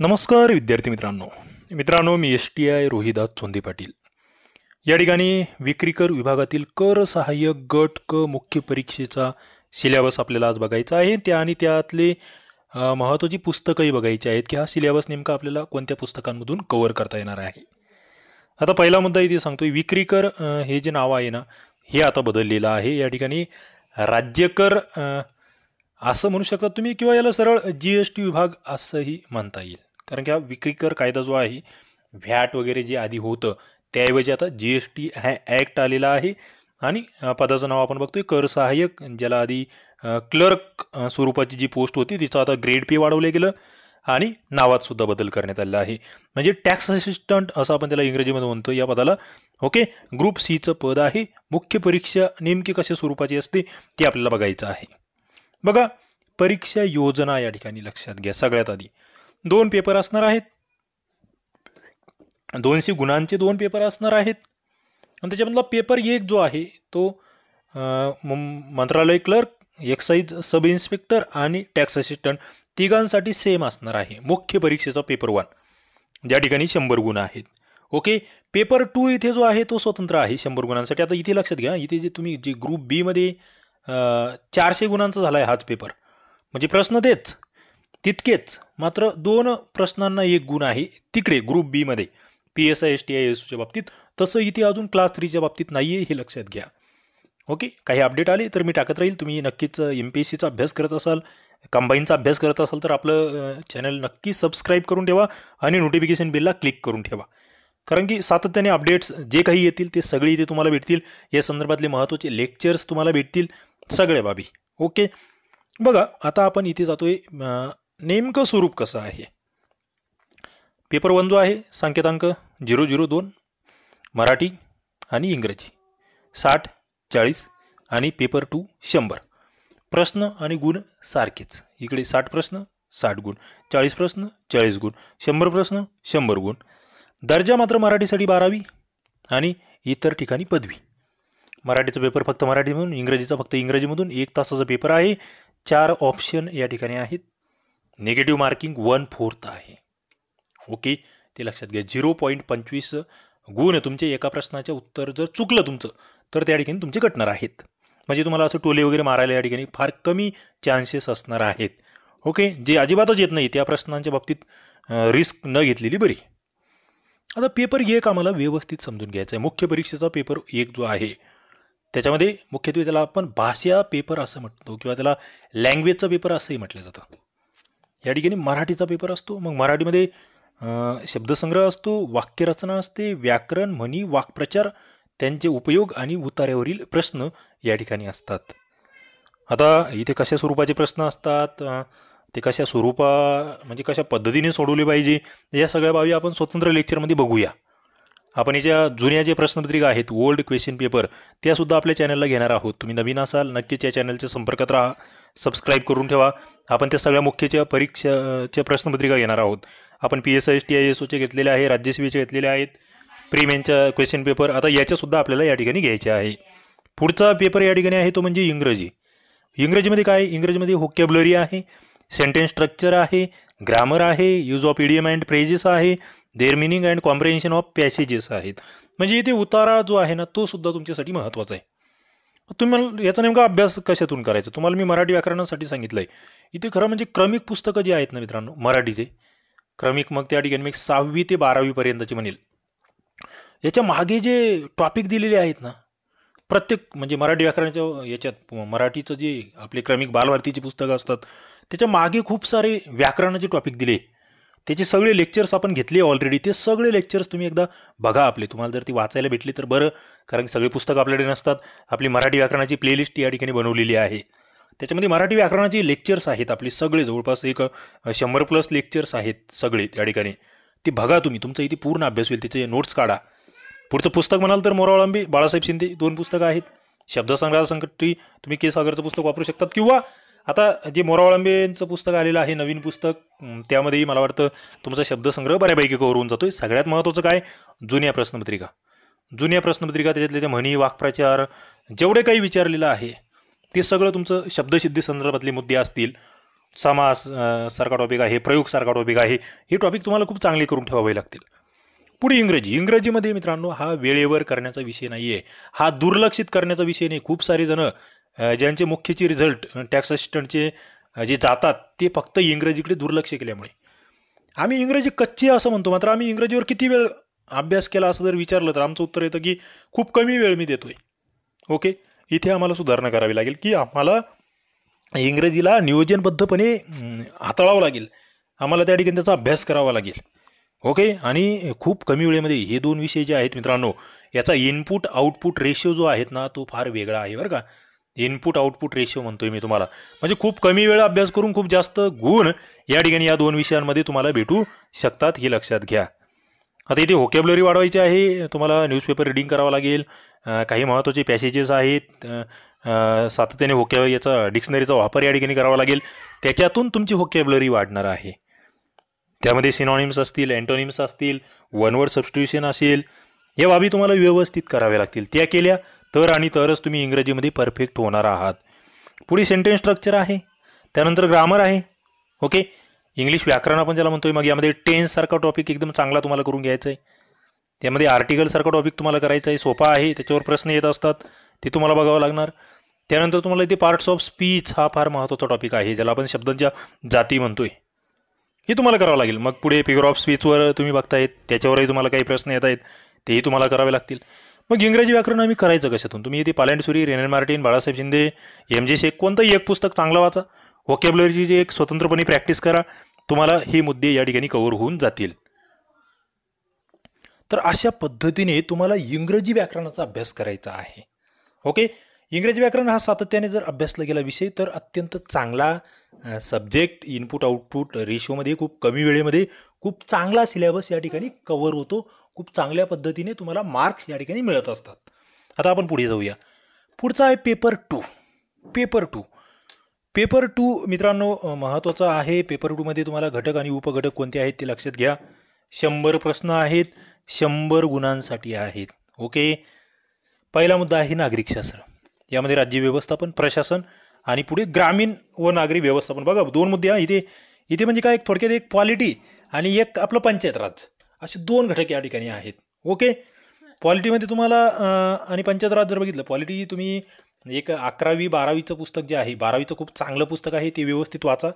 नमस्कार विद्यार्थी मित्रांनो. मित्रांनो मी S T I Rohidas Chonde Patil. या ठिकाणी विक्रीकर विभागातील कर सहाय्यक गट क मुख्य परीक्षेचा सिलेबस आपल्याला आज बघायचा आहे. त्या आणि त्यातले महत्त्वाची पुस्तकंही बघायची आहेत की हा सिलेबस नेमका आपल्याला कोणत्या पुस्तकांमधून कव्हर करता येणार आहे? आता पहिला मुद्दा इथे सांगतो विक्रीकर हे जे नाव आहे ना हे आता बदललेलं आहे. या ठिकाणी राज्यकर असं म्हणू शकता तुम्ही किंवा याला सरळ जी एस टी विभाग असंही म्हणता येईल. कारण की हा विक्री कर कायदा जो आहे व्हॅट वगैरे जे आधी होतं त्याऐवजी आता जी एस टी हा ॲक्ट आलेला आहे. आणि पदाचं नाव आपण बघतोय कर सहाय्यक ज्याला आधी क्लर्क स्वरूपाची जी पोस्ट होती तिचं आता ग्रेड पे वाढवलं गेलं आणि नावात सुद्धा बदल करण्यात आलेला आहे. म्हणजे टॅक्स असिस्टंट असं आपण त्याला इंग्रजीमध्ये म्हणतो या पदाला. ओके ग्रुप सीचं पद आहे. मुख्य परीक्षा नेमकी कशा स्वरूपाची असते ते आपल्याला बघायचं आहे. बघा परीक्षा योजना या ठिकाणी लक्षात घ्या सगळ्यात आधी. दोन पेपर असणार आहेत. दोनशे गुणांचे दोन पेपर असणार आहेत. आणि त्याच्यामधला पेपर एक जो आहे तो मंत्रालय क्लर्क एक्साईज सब इन्स्पेक्टर आणि टॅक्स असिस्टंट तिघांसाठी सेम असणार आहे. मुख्य परीक्षेचा पेपर वन. ज्या ठिकाणी शंभर गुण आहेत. ओके? पेपर टू इथे जो आहे तो स्वतंत्र आहे शंभर गुणांसाठी. आता इथे लक्षात घ्या इथे जे तुम्ही जे ग्रुप बीमध्ये चारशे गुणांचा झाला आहे हाच पेपर. म्हणजे प्रश्न तेच. तितकेच. मात्र दोन प्रश्नांना एक गुण आहे. तिकडे ग्रुप बीमध्ये P S I S T I एसच्या बाबतीत तसं इथे अजून क्लास थ्रीच्या बाबतीत नाही आहे हे लक्षात घ्या. ओके काही अपडेट आले तर मी टाकत राहील. तुम्ही नक्कीच एम पी एस सीचा अभ्यास करत असाल कंबाईनचा अभ्यास करत असाल तर आपलं चॅनल नक्की सबस्क्राईब करून ठेवा आणि नोटिफिकेशन बिलला क्लिक करून ठेवा. कारण की सातत्याने अपडेट्स जे काही येतील ते सगळे इथे तुम्हाला भेटतील. या संदर्भातले महत्त्वाचे लेक्चर्स तुम्हाला भेटतील. सगळ्या बाबी. ओके बघा आता आपण इथे जातोय नेमकं स्वरूप कसं आहे? पेपर वन जो आहे संकेतांक झिरो झिरो दोन मराठी आणि इंग्रजी. साठ चाळीस आणि पेपर टू शंभर. प्रश्न आणि गुण सारखेच. इकडे साठ प्रश्न साठ गुण. चाळीस प्रश्न चाळीस गुण. शंभर प्रश्न शंभर गुण. दर्जा मात्र मराठीसाठी बारावी आणि इतर ठिकाणी पदवी. मराठीचा पेपर फक्त मराठीमधून इंग्रजीचा फक्त इंग्रजीमधून. एक तासाचा पेपर आहे. चार ऑप्शन या ठिकाणी आहेत. निगेटिव्ह मार्किंग वन फोर्थ आहे. ओके ते लक्षात घ्या. झिरो पॉईंट पंचवीस गुण तुमचे एका प्रश्नाचे उत्तर जर चुकलं तुमचं तर त्या ठिकाणी तुमचे कटणार आहेत. म्हणजे तुम्हाला असं टोले वगैरे मारायला या ठिकाणी फार कमी चान्सेस असणार आहेत. ओके जे अजिबातच येत नाही त्या प्रश्नांच्या बाबतीत रिस्क न घेतलेली बरी. आता पेपर एक आम्हाला व्यवस्थित समजून घ्यायचा आहे. मुख्य परीक्षेचा पेपर एक जो आहे त्याच्यामध्ये मुख्यत्वे त्याला आपण भाषा पेपर असं म्हणतो किंवा त्याला लँग्वेजचा पेपर असंही म्हटलं जातं. या ठिकाणी मराठीचा पेपर असतो. मग मराठीमध्ये शब्दसंग्रह असतो वाक्यरचना असते व्याकरण म्हणी वाक्प्रचार त्यांचे उपयोग आणि उतार्यावरील प्रश्न या ठिकाणी असतात. आता इथे कशा स्वरूपाचे प्रश्न असतात? ते कशा स्वरूपा म्हणजे कशा पद्धतीने सोडवले पाहिजे? या सगळ्या बाबी आपण स्वतंत्र लेक्चरमध्ये बघूया. आपण याच्या जुन्या जे प्रश्नपत्रिका आहेत ओल्ड क्वेश्चन पेपर त्यासुद्धा आपल्या चॅनलला घेणार आहोत. तुम्ही नवीन असाल नक्कीच या चॅनलच्या संपर्कात राहा. सबस्क्राईब करून ठेवा. आपण त्या सगळ्या मुख्यच्या परीक्षाच्या प्रश्नपत्रिका घेणार आहोत. आपण P S I S T I S ओचे घेतलेले आहे राज्यसेवेचे घेतलेले आहेत प्रीमेनच्या क्वेश्चन पेपर आता याच्यासुद्धा आपल्याला या ठिकाणी घ्यायचे आहे. पुढचा पेपर या ठिकाणी आहे तो म्हणजे इंग्रजी. इंग्रजीमध्ये काय? इंग्रजीमध्ये होकॅबलरी आहे सेंटेन्स स्ट्रक्चर आहे ग्रामर आहे use of idiom and phrases आहे their meaning and comprehension of passages आहेत. म्हणजे इथे उतारा जो आहे ना तो सुद्धा तुमच्यासाठी महत्त्वाचा आहे. तुम्ही याचा नेमका अभ्यास कशातून करायचा? तुम्हाला मी मराठी व्याकरणासाठी सांगितलं आहे इथे खरं म्हणजे क्रमिक पुस्तकं जी आहेत ना मित्रांनो मराठीचे क्रमिक मग त्या ठिकाणी मी सहावी ते बारावीपर्यंतची म्हणेल. याच्या मागे जे टॉपिक दिलेले आहेत ना प्रत्येक म्हणजे मराठी व्याकरणाच्या याच्यात मराठीचं जे आपले क्रमिक बालभारतीची पुस्तकं असतात त्याच्यामागे खूप सारे व्याकरणाचे टॉपिक दिले. त्याचे सगळे लेक्चर्स आपण घेतले ऑलरेडी ते सगळे लेक्चर्स तुम्ही एकदा बघा आपले. तुम्हाला जर ती वाचायला भेटली तर बरं. कारण की सगळे पुस्तकं आपल्याकडे नसतात. आपली मराठी व्याकरणाची प्लेलिस्ट या ठिकाणी बनवलेली आहे. त्याच्यामध्ये मराठी व्याकरणाची लेक्चर्स आहेत आपले सगळे. जवळपास एक शंभर प्लस लेक्चर्स आहेत सगळे त्या ठिकाणी. ते बघा तुम्ही. तुमचा इथे पूर्ण अभ्यास होईल. त्याचे नोट्स काढा. पुढचं पुस्तक म्हणाल तर मोरावळंबी बाळासाहेब शिंदे दोन पुस्तकं आहेत. शब्दसंग्रहासाठी तुम्ही के सागरचं पुस्तक वापरू शकतात. किंवा आता जे मोरावळंबेंचं पुस्तक आलेलं आहे नवीन पुस्तक त्यामध्येही मला वाटतं तुमचा शब्दसंग्रह बऱ्यापैकी कवरून होऊन जातोय. सगळ्यात महत्त्वाचं काय? जुन्या प्रश्नपत्रिका. जुन्या प्रश्नपत्रिका त्याच्यातले ते म्हणी वाक्प्रचार जेवढे काही विचारलेलं आहे ते सगळं तुमचं शब्दसिद्धी संदर्भातले मुद्दे असतील. समास सारखा टॉपिक आहे प्रयोग सारखा टॉपिक आहे हे टॉपिक तुम्हाला खूप चांगले करून ठेवावे लागतील. पुढे इंग्रजी. इंग्रजीमध्ये मित्रांनो हा वेळेवर करण्याचा विषय नाही आहे हा दुर्लक्षित करण्याचा विषय नाही. खूप सारे जण ज्यांचे मुख्यचे रिझल्ट टॅक्स असिस्टंटचे जे जातात ते फक्त इंग्रजीकडे दुर्लक्ष केल्यामुळे. आम्ही इंग्रजी कच्ची असं म्हणतो मात्र आम्ही इंग्रजीवर किती वेळ अभ्यास केला असं जर विचारलं तर आमचं उत्तर येतं की खूप कमी वेळ मी देतोय. ओके इथे आम्हाला सुधारणा करावी लागेल की आम्हाला इंग्रजीला नियोजनबद्धपणे हाताळावं लागेल. आम्हाला त्या ठिकाणी त्याचा अभ्यास करावा लागेल. ओके आणि खूप कमी वेळेमध्ये हे दोन विषय जे आहेत मित्रांनो याचा इनपुट आउटपुट रेशिओ जो आहेत ना तो फार वेगळा आहे बरं का. इनपुट आउटपुट रेशिओ म्हणतोय मी तुम्हाला. म्हणजे खूप कमी वेळ अभ्यास करून खूप जास्त गुण या ठिकाणी या दोन विषयांमध्ये तुम्हाला भेटू शकतात हे लक्षात घ्या. आता इथे व्होकॅबलरी वाढवायची आहे तुम्हाला न्यूजपेपर रिडिंग करावं लागेल. काही महत्त्वाचे पॅसेजेस आहेत. सातत्याने होक्या याचा डिक्शनरीचा वापर या ठिकाणी करावा लागेल. त्याच्यातून तुमची व्होकॅबलरी वाढणार आहे. त्यामध्ये सिनॉनिम्स असतील अँटोनिम्स असतील वन वर्ड सबस्टिट्यूशन असेल या बाबी तुम्हाला व्यवस्थित कराव्या लागतील. त्या केल्या तर आणि तरच तुम्ही इंग्रजीमध्ये परफेक्ट होणार आहात. पुढे सेंटेन्स स्ट्रक्चर आहे. त्यानंतर ग्रामर आहे. ओके इंग्लिश व्याकरण आपण ज्याला म्हणतोय मग यामध्ये टेन्ससारखा टॉपिक एकदम चांगला तुम्हाला करून घ्यायचा आहे त्यामध्ये आर्टिकलसारखा टॉपिक तुम्हाला करायचा आहे सोपा आहे. त्याच्यावर प्रश्न येत असतात. ते तुम्हाला बघावं लागणार. त्यानंतर तुम्हाला इथे पार्ट्स ऑफ स्पीच हा फार महत्त्वाचा टॉपिक आहे ज्याला आपण शब्दांच्या जाती म्हणतोय. हे तुम्हाला करावं लागेल. मग पुढे फिगर ऑफ स्पीचवर तुम्ही बघतायत. त्याच्यावरही तुम्हाला काही प्रश्न येत आहेत तेही तुम्हाला करावे लागतील. मग इंग्रजी व्याकरण आम्ही करायचं कशातून? तुम्ही इथे Palandsuri Wren and Martin Balasaheb Shinde M J Shaikh कोणतंही एक पुस्तक चांगलं वाचा. व्होकॅबलरीची जी एक स्वतंत्रपणे प्रॅक्टिस करा. तुम्हाला हे मुद्दे या ठिकाणी कव्हर होऊन जातील. तर अशा पद्धतीने तुम्हाला इंग्रजी व्याकरणाचा अभ्यास करायचा आहे. ओके इंग्रजी व्याकरण हा सातत्याने जर अभ्यासला गेला विषय तर अत्यंत चांगला सब्जेक्ट इनपुट आउटपुट रेशोमध्ये खूप कमी वेळेमध्ये खूप चांगला सिलेबस या ठिकाणी कव्हर होतो. खूप चांगल्या पद्धतीने तुम्हाला मार्क्स या ठिकाणी मिळत असतात. आता आपण पुढे जाऊया. पुढचा आहे paper two paper two paper two मित्रांनो महत्त्वाचा आहे. पेपर टूमध्ये तुम्हाला घटक आणि उपघटक कोणते आहेत ते लक्षात घ्या. शंभर प्रश्न आहेत. शंभर गुणांसाठी आहेत. ओके पहिला मुद्दा आहे नागरिकशास्त्र. यामध्ये राज्य व्यवस्थापन प्रशासन आणि पुढे ग्रामीण व नागरी व्यवस्थापन. बघा दोन मुद्दे आहे इथे इथे म्हणजे काय? एक थोडक्यात एक पॉलिटी आणि एक आपलं पंचायत राज असे दोन घटक या ठिकाणी आहेत. ओके? पॉलिटीमध्ये तुम्हाला आणि पंचायत राज जर बघितलं पॉलिटी तुम्ही एक अकरावी बारावीचं पुस्तक जे आहे बारावीचं खूप चांगलं पुस्तक आहे ते व्यवस्थित वाचा.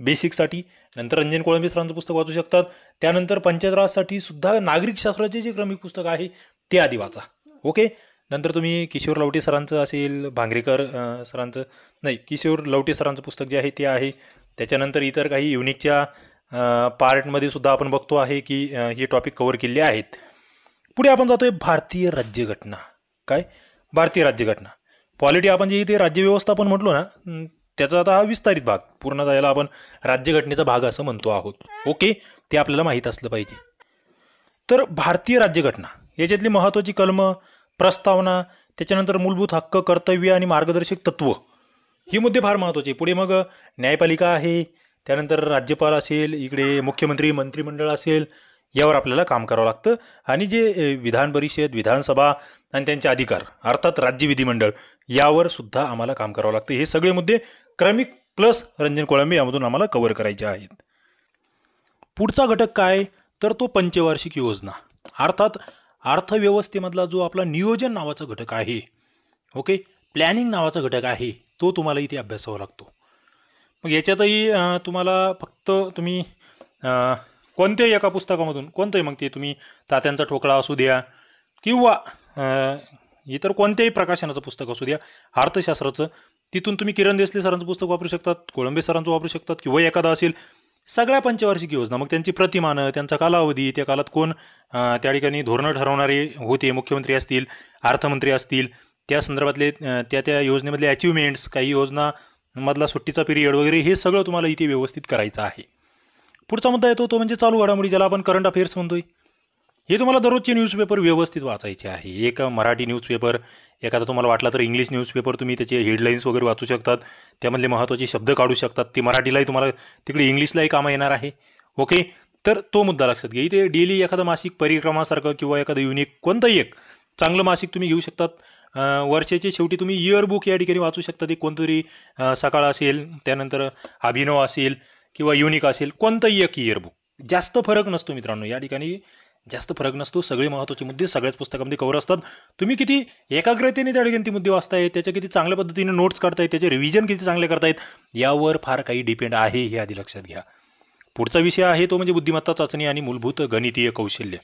बेसिकसाठी. नंतर रंजन कोळंबे सरांचं पुस्तक वाचू शकतात. त्यानंतर पंचायतराजसाठी सुद्धा सुद्धा नागरिकशास्त्राचे जे क्रमिक पुस्तक आहे ते आधी वाचा. ओके? नंतर तुम्ही किशोर लवटे सरांचं असेल भांगरेकर सरांचं नाही किशोर लवटे सरांचं पुस्तक जे आहे ते आहे. त्याच्यानंतर इतर काही युनिकच्या पार्टमध्ये सुद्धा आपण बघतो आहे की हे टॉपिक कव्हर केले आहेत. पुढे आपण जातोय भारतीय राज्यघटना. काय? भारतीय राज्यघटना. पॉलिटी आपण जे इथे राज्यव्यवस्था म्हटलो ना त्याचा आता हा विस्तारित भाग. पूर्ण याला आपण राज्यघटनेचा भाग असं म्हणतो आहोत. ओके ते आपल्याला माहीत असलं पाहिजे. तर भारतीय राज्यघटना याच्यातली महत्त्वाची कलमं प्रस्तावना त्याच्यानंतर मूलभूत हक्क कर्तव्य आणि मार्गदर्शक तत्व ही मुद्दे फार महत्त्वाचे. पुढे मग न्यायपालिका आहे त्यानंतर राज्यपाल असेल इकडे मुख्यमंत्री मंत्रिमंडळ असेल यावर आपल्याला काम करावं लागतं. आणि जे विधान परिषद विधानसभा आणि त्यांचे अधिकार अर्थात राज्य विधिमंडळ यावर सुद्धा आम्हाला काम करावं लागतं. हे सगळे मुद्दे क्रमिक प्लस रंजन कोळंबे यामधून आम्हाला कव्हर करायचे आहेत. पुढचा घटक काय? तर तो पंचवार्षिक योजना. अर्थात अर्थव्यवस्थेमधला जो आपला नियोजन नावाचा घटक आहे ओके प्लॅनिंग नावाचा घटक आहे तो तुम्हाला इथे अभ्यासावा लागतो. मग याच्यातही तुम्हाला फक्त तुम्ही कोणत्याही एका पुस्तकामधून कोणतंही मग ते तुम्ही तात्यांचा ठोकळा असू द्या किंवा इतर कोणत्याही प्रकाशनाचं पुस्तक असू द्या अर्थशास्त्राचं तिथून तुम्ही किरण देसले सरांचं पुस्तक वापरू शकतात कोळंबे सरांचं वापरू शकतात किंवा एखादा असेल सगळ्या पंचवार्षिक योजना मग त्यांची प्रतिमानं त्यांचा कालावधी त्या काळात कोण त्या ठिकाणी धोरणं ठरवणारे होते मुख्यमंत्री असतील अर्थमंत्री असतील त्या संदर्भातले त्या त्या योजनेमधले अचिव्हमेंट्स काही योजना मधला सुट्टीचा पिरियड वगैरे हे सगळं तुम्हाला इथे व्यवस्थित करायचं आहे. पुढचा मुद्दा येतो तो म्हणजे चालू घडामोडी ज्याला आपण करंट अफेअर्स म्हणतोय. हे तुम्हाला दररोजचे न्यूजपेपर व्यवस्थित वाचायचे आहे. एक मराठी न्यूजपेपर एखादा तुम्हाला वाटला तर इंग्लिश न्यूजपेपर तुम्ही त्याचे हेडलाईन्स वगैरे वाचू शकतात. त्यामधले महत्त्वाचे शब्द काढू शकतात. ते मराठीलाही तुम्हाला तिकडे इंग्लिशलाही कामं येणार आहे. ओके तर तो मुद्दा लक्षात घ्या. इथे डेली एखादं मासिक परिक्रमासारखं किंवा एखादं युनिक कोणतंही एक चांगलं मासिक तुम्ही घेऊ शकतात. वर्षाच्या शेवटी तुम्ही इयरबुक या ठिकाणी वाचू शकता. ते कोणतरी सकाळ असेल त्यानंतर अभिनव असेल किंवा युनिक असेल कोणतंही एक इयरबुक जास्त फरक नसतो मित्रांनो. या ठिकाणी जास्त फरक नसतो. सगळे महत्त्वाचे मुद्दे सगळ्याच पुस्तकामध्ये कवर असतात. तुम्ही किती एकाग्रतेने त्या ठिकाणी ते मुद्दे वाचताय त्याच्या किती चांगल्या पद्धतीने नोट्स काढतायत त्याचे रिव्हिजन किती चांगले करतायत यावर फार काही डिपेंड आहे हे आधी लक्षात घ्या. पुढचा विषय आहे तो म्हणजे बुद्धिमत्ता चाचणी आणि मूलभूत गणितीय कौशल्य.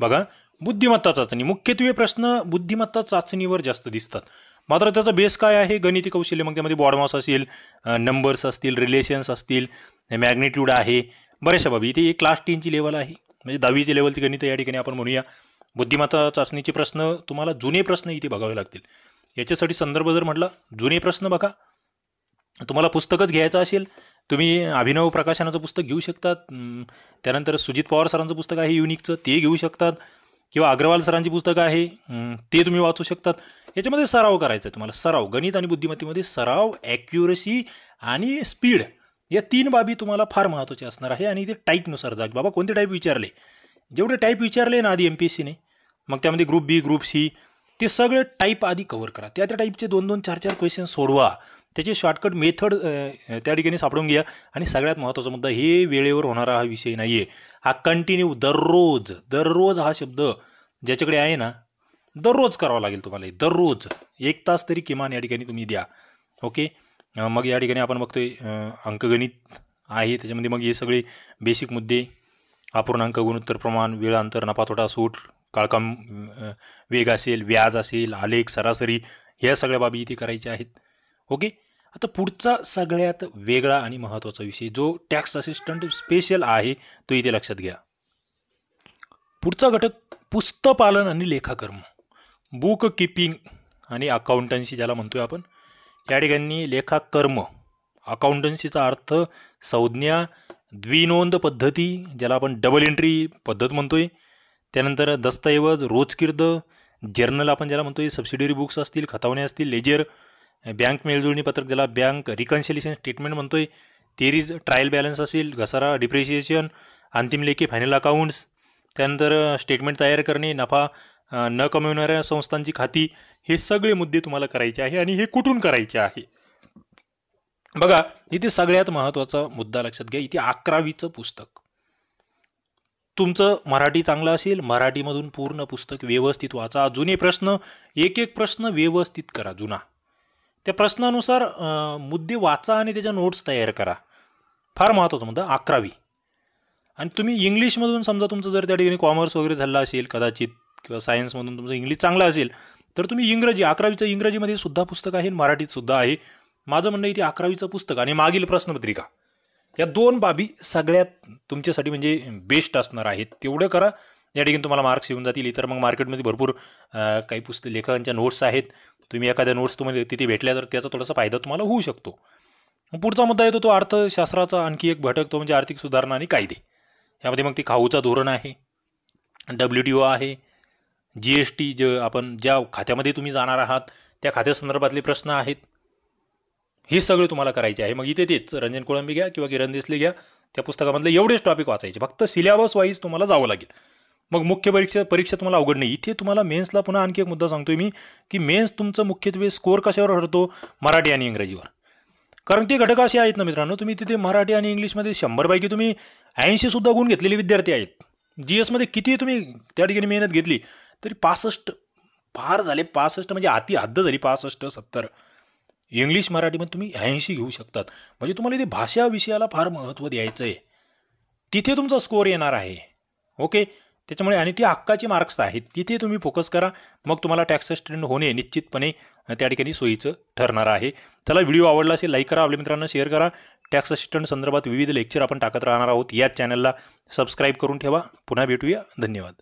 बघा बुद्धिमत्ता चाचणी. मुख्यत्वे प्रश्न बुद्धिमत्ता चाचणीवर जास्त दिसतात. मात्र त्याचा बेस काय आहे? गणिती कौशल्य. मग त्यामध्ये बॉडमॉस असेल नंबर्स असतील रिलेशन्स असतील मॅग्नेट्यूड आहे. बऱ्याचशा बाबी. इथे एक क्लास टेनची लेवल आहे. म्हणजे दहावीची लेवलची गणित या ठिकाणी आपण म्हणूया. बुद्धिमत्ता चाचणीचे प्रश्न तुम्हाला जुने प्रश्न इथे बघावे लागतील. याच्यासाठी संदर्भ जर म्हटलं जुने प्रश्न बघा. तुम्हाला पुस्तकच घ्यायचं असेल तुम्ही अभिनव प्रकाशनाचं पुस्तक घेऊ शकतात. त्यानंतर सुजित पवार सरांचं पुस्तक आहे युनिकचं ते घेऊ शकतात. किंवा अग्रवाल सरांची पुस्तकं आहे ते तुम्ही वाचू शकतात. याच्यामध्ये सराव करायचा आहे तुम्हाला. सराव गणित आणि बुद्धिमत्तेमध्ये सराव ॲक्युरसी आणि स्पीड या तीन बाबी तुम्हाला फार महत्त्वाच्या असणार आहे. आणि ते टाईपनुसार जा. बाबा कोणते टाईप विचारले? जेवढे टाईप विचारले ना आधी एम पी एस सीने मग त्यामध्ये ग्रुप बी ग्रुप सी ते सगळे टाईप आधी कव्हर करा. त्या त्या टाईपचे दोन दोन चार चार क्वेश्चन सोडवा. त्याचे शॉर्टकट मेथड त्या ठिकाणी सापडून घ्या. आणि सगळ्यात महत्त्वाचा मुद्दा हे वेळेवर होणारा हा विषय नाही आहे हा कंटिन्यू दररोज दररोज हा शब्द ज्याच्याकडे आहे ना दररोज करावा लागेल तुम्हाला दररोज. एक तास तरी किमान या ठिकाणी तुम्ही द्या. ओके? मग या ठिकाणी आपण बघतोय अंकगणित आहे. त्याच्यामध्ये मग हे सगळे बेसिक मुद्दे. अपूर्णांक गुणोत्तर प्रमाण वेळ अंतर नफा तोटा सूट काळकाम वेग असेल व्याज असेल आलेख सरासरी ह्या सगळ्या बाबी इथे करायच्या आहेत. ओके? आता पुढचा सगळ्यात वेगळा आणि महत्त्वाचा विषय जो टॅक्स असिस्टंट स्पेशल आहे तो इथे लक्षात घ्या. पुढचा घटक पुस्तपालन आणि लेखाकर्म. बुक किपिंग आणि अकाउंटन्सी ज्याला म्हणतोय आपण या ठिकाणी लेखाकर्म अकाउंटन्सीचा अर्थ संज्ञा द्विनोंद पद्धती ज्याला आपण डबल एंट्री पद्धत म्हणतोय. त्यानंतर दस्तऐवज रोजकिर्द जर्नल आपण ज्याला म्हणतोय सबसिडरी बुक्स असतील खतावणे असतील लेजर बँक मेलजुळणी पत्रक ज्याला बँक रिकन्सिलेशन स्टेटमेंट म्हणतोय. तेरीज ट्रायल बॅलन्स असेल घसारा डिप्रिशिएशन अंतिम लेखी फायनल अकाउंट्स त्यानंतर स्टेटमेंट तयार करणे नफा न कमविणाऱ्या संस्थांची खाती हे सगळे मुद्दे तुम्हाला करायचे आहे आणि हे कुठून करायचे आहे? बघा इथे सगळ्यात महत्त्वाचा मुद्दा लक्षात घ्या. इथे अकरावीचं पुस्तक. तुमचं मराठी चांगलं असेल मराठीमधून पूर्ण पुस्तक व्यवस्थित वाचा. जुने प्रश्न एक एक प्रश्न व्यवस्थित करा जुना. त्या प्रश्नानुसार मुद्दे वाचा आणि त्याच्या नोट्स तयार करा. फार महत्त्वाचा मुद्दा अकरावी. आणि तुम्ही इंग्लिशमधून समजा तुमचं जर त्या ठिकाणी कॉमर्स वगैरे झालं असेल कदाचित किंवा सायन्समधून तुमचं इंग्लिश चांगलं असेल तर तुम्ही इंग्रजी अकरावीचं इंग्रजीमध्ये सुद्धा पुस्तक आहे मराठीत सुद्धा आहे. माझं म्हणणं इथे अकरावीचं पुस्तक आणि मागील प्रश्नपत्रिका. या दोन बाबी सगळ्यात तुमच्यासाठी म्हणजे बेस्ट असणार आहेत. तेवढं करा. या ठिकाणी तुम्हाला मार्क्स येऊन जातील. इतर मग मार्केटमध्ये भरपूर काही पुस्तक लेखकांच्या नोट्स आहेत. तुम्ही एखाद्या नोट्स तुम्हाला तिथे भेटल्या तर त्याचा थोडासा फायदा तुम्हाला होऊ शकतो. पुढचा मुद्दा येतो तो अर्थशास्त्राचा. आणखी एक घटक तो म्हणजे आर्थिक सुधारणा आणि कायदे. यामध्ये मग ती खाऊचा धोरण आहे. डब्ल्यू टी ओ आहे. जी एस टी जे आपण ज्या खात्यामध्ये तुम्ही जाणार आहात त्या खात्यासंदर्भातले प्रश्न आहेत. हे सगळे तुम्हाला करायचे आहे. मग इथे तेच. रंजन कोळंबी घ्या किंवा किरण देसले घ्या. त्या पुस्तकामधले एवढेच टॉपिक वाचायचे. फक्त सिलेबस वाईज तुम्हाला जावं लागेल. मग मुख्य परीक्षा परीक्षा तुम्हाला अवघड नाही. इथे तुम्हाला मेन्सला पुन्हा आणखी एक मुद्दा सांगतोय मी की मेन्स तुमचं मुख्यत्वे स्कोअर कशावर ठरतो? मराठी आणि इंग्रजीवर. कारण ते घटक असे आहेत ना मित्रांनो तुम्ही तिथे मराठी आणि इंग्लिशमध्ये शंभरपैकी तुम्ही ऐंशीसुद्धा गुण घेतलेले विद्यार्थी आहेत. जी एसमध्ये किती तुम्ही त्या ठिकाणी मेहनत घेतली तरी पासष्ट फार झाले पासष्ट म्हणजे अति हद्द झाली पासष्ट सत्तर. इंग्लिश मराठीमध्ये तुम्ही ऐंशी घेऊ शकतात. म्हणजे तुम्हाला इथे भाषा विषयाला फार महत्त्व द्यायचं आहे तिथे तुमचा स्कोअर येणार आहे. ओके? त्याच्यामुळे आणि ती हक्काची मार्क्स आहेत तिथे तुम्ही फोकस करा. मग तुम्हाला टॅक्स असिस्टंट होणे निश्चितपणे त्या ठिकाणी सोयीचं ठरणार आहे. चला व्हिडिओ आवडला असेल लाईक करा. आपल्या मित्रांना शेअर करा. टॅक्स असिस्टंट संदर्भात विविध लेक्चर आपण टाकत राहणार आहोत. याच चॅनलला सबस्क्राईब करून ठेवा. पुन्हा भेटूया. धन्यवाद.